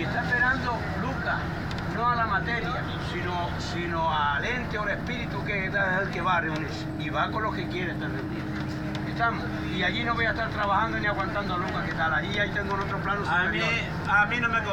y está esperando Lucas, no a la materia, sino, sino al ente o al espíritu que es el que va a reunirse. Y va con lo que quiere estar reunido. Estamos. Y allí no voy a estar trabajando ni aguantando a Lucas, que tal. Allí ahí tengo otro plano A mí, a mí no me convence.